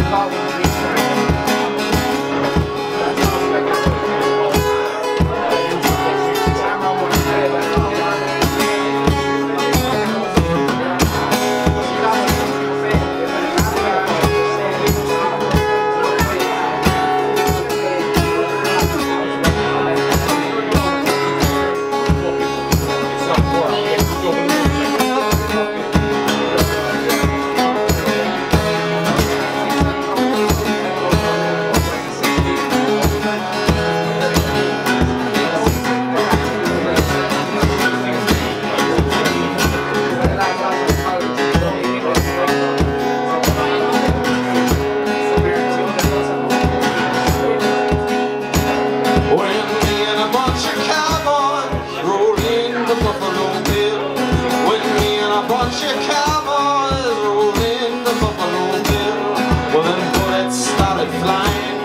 I call started flying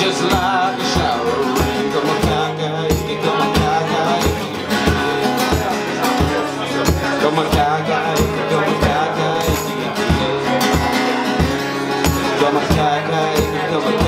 Just like a shower. Rain Como caca, come on, caca, iki Como caca, come on, caca, iki Como caca, come on, caca